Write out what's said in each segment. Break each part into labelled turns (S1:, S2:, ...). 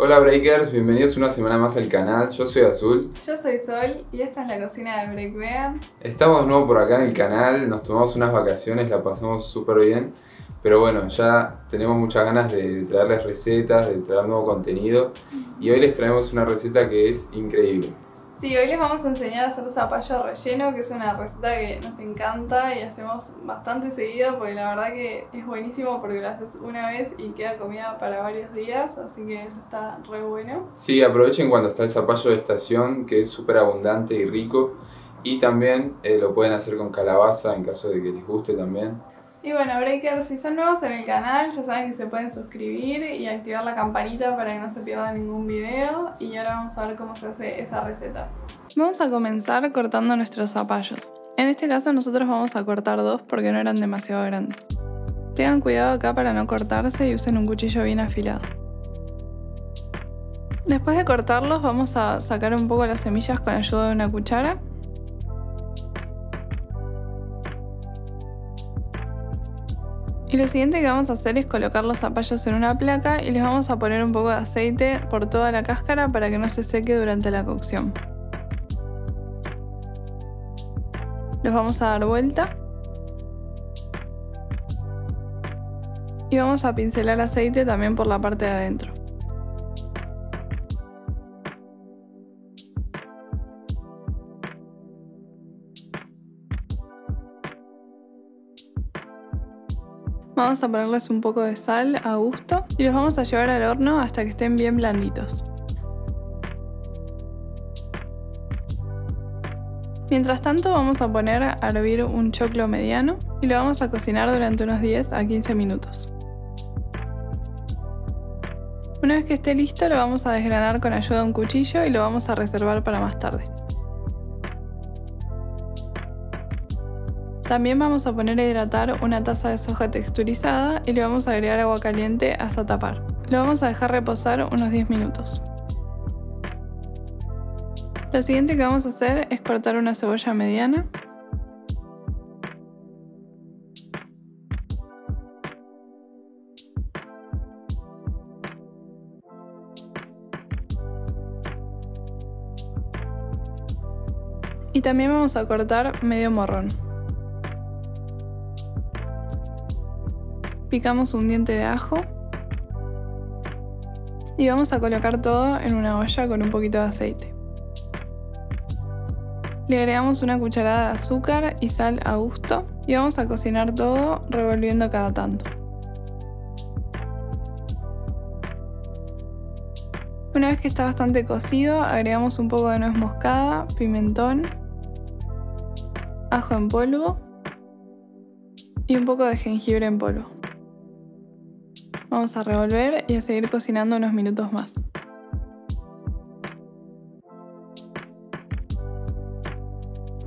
S1: Hola Breakers, bienvenidos una semana más al canal. Yo soy Azul.
S2: Yo soy Sol y esta es la cocina de Break Vegan.
S1: Estamos de nuevo por acá en el canal, nos tomamos unas vacaciones, la pasamos súper bien. Pero bueno, ya tenemos muchas ganas de traerles recetas, de traer nuevo contenido. Y hoy les traemos una receta que es increíble.
S2: Sí, hoy les vamos a enseñar a hacer zapallo relleno, que es una receta que nos encanta y hacemos bastante seguido porque la verdad que es buenísimo porque lo haces una vez y queda comida para varios días, así que eso está re bueno.
S1: Sí, aprovechen cuando está el zapallo de estación, que es súper abundante y rico. Y también eh, lo pueden hacer con calabaza en caso de que les guste también.
S2: Y bueno, Breakers, si son nuevos en el canal, ya saben que se pueden suscribir y activar la campanita para que no se pierdan ningún video. Y ahora vamos a ver cómo se hace esa receta. Vamos a comenzar cortando nuestros zapallos. En este caso nosotros vamos a cortar dos porque no eran demasiado grandes. Tengan cuidado acá para no cortarse y usen un cuchillo bien afilado. Después de cortarlos vamos a sacar un poco las semillas con ayuda de una cuchara Y lo siguiente que vamos a hacer es colocar los zapallos en una placa y les vamos a poner un poco de aceite por toda la cáscara para que no se seque durante la cocción. Los vamos a dar vuelta. Y vamos a pincelar aceite también por la parte de adentro. Vamos a ponerles un poco de sal a gusto y los vamos a llevar al horno hasta que estén bien blanditos. Mientras tanto vamos a poner a hervir un choclo mediano y lo vamos a cocinar durante unos 10 a 15 minutos. Una vez que esté listo lo vamos a desgranar con ayuda de un cuchillo y lo vamos a reservar para más tarde. También vamos a poner a hidratar una taza de soja texturizada y le vamos a agregar agua caliente hasta tapar. Lo vamos a dejar reposar unos 10 minutos. Lo siguiente que vamos a hacer es cortar una cebolla mediana. Y también vamos a cortar medio morrón. Picamos un diente de ajo. Y vamos a colocar todo en una olla con un poquito de aceite. Le agregamos una cucharada de azúcar y sal a gusto y vamos a cocinar todo revolviendo cada tanto. Una vez que está bastante cocido, agregamos un poco de nuez moscada, pimentón, ajo en polvo y un poco de jengibre en polvo. Vamos a revolver y a seguir cocinando unos minutos más.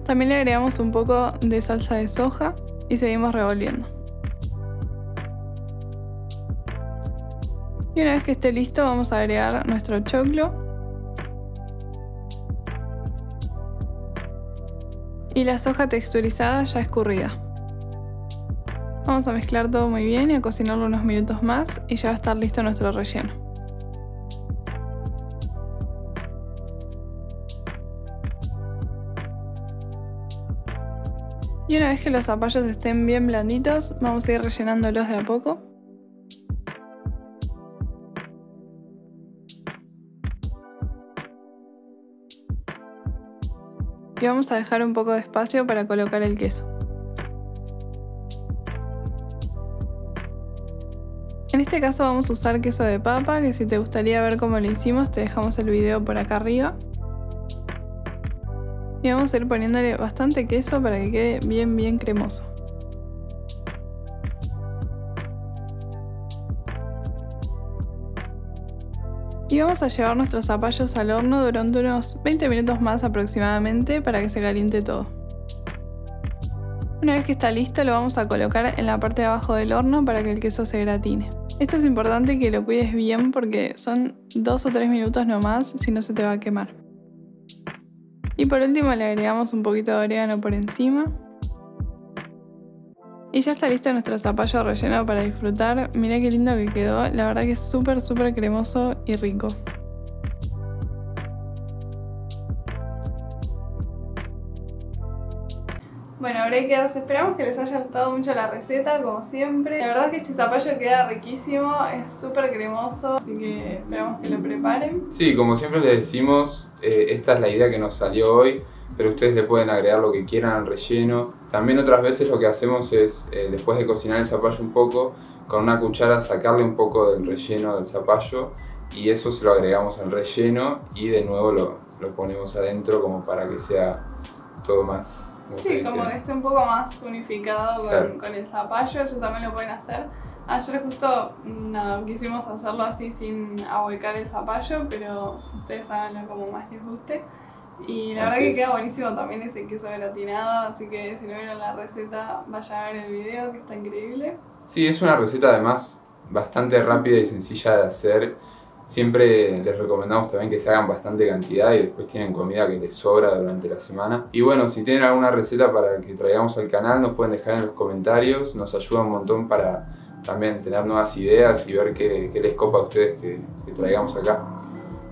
S2: También le agregamos un poco de salsa de soja y seguimos revolviendo. Y una vez que esté listo vamos a agregar nuestro choclo y la soja texturizada ya escurrida. Vamos a mezclar todo muy bien y a cocinarlo unos minutos más y ya va a estar listo nuestro relleno. Y una vez que los zapallos estén bien blanditos, vamos a ir rellenándolos de a poco. Y vamos a dejar un poco de espacio para colocar el queso. En este caso vamos a usar queso de papa, que si te gustaría ver cómo lo hicimos te dejamos el video por acá arriba. Y vamos a ir poniéndole bastante queso para que quede bien bien cremoso. Y vamos a llevar nuestros zapallos al horno durante unos 20 minutos más aproximadamente para que se caliente todo. Una vez que está listo lo vamos a colocar en la parte de abajo del horno para que el queso se gratine. Esto es importante que lo cuides bien porque son dos o tres minutos nomás, si no se te va a quemar. Y por último le agregamos un poquito de orégano por encima. Y ya está listo nuestro zapallo relleno para disfrutar. Mirá qué lindo que quedó. La verdad que es súper, súper cremoso y rico. Bueno, breakers, esperamos que les haya gustado mucho la receta, como siempre. La verdad es que este zapallo queda riquísimo, es súper cremoso, así que esperamos que lo preparen.
S1: Sí, como siempre les decimos, eh, esta es la idea que nos salió hoy, pero ustedes le pueden agregar lo que quieran al relleno. También otras veces lo que hacemos es, eh, después de cocinar el zapallo un poco, con una cuchara sacarle un poco del relleno del zapallo y eso se lo agregamos al relleno y de nuevo lo, lo ponemos adentro como para que sea todo más
S2: Sí, como que esté un poco más unificado con, el zapallo, eso también lo pueden hacer. Ayer justo no, quisimos hacerlo así sin ahuecar el zapallo, pero ustedes háganlo como más les guste. Y la verdad que queda buenísimo también ese queso gratinado, así que si no vieron la receta, vayan a ver el video que está increíble.
S1: Sí, es una receta además bastante rápida y sencilla de hacer Siempre les recomendamos también que se hagan bastante cantidad y después tienen comida que les sobra durante la semana. Y bueno, si tienen alguna receta para que traigamos al canal, nos pueden dejar en los comentarios. Nos ayuda un montón para también tener nuevas ideas y ver qué, les copa a ustedes que, que traigamos acá.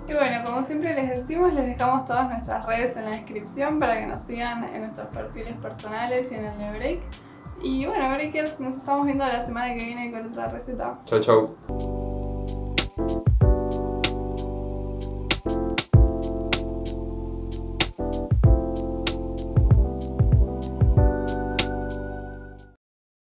S2: Y bueno, como siempre les decimos, les dejamos todas nuestras redes en la descripción para que nos sigan en nuestros perfiles personales y en el de Break. Y bueno, Breakers, nos estamos viendo la semana que viene con otra receta.
S1: Chao, chao.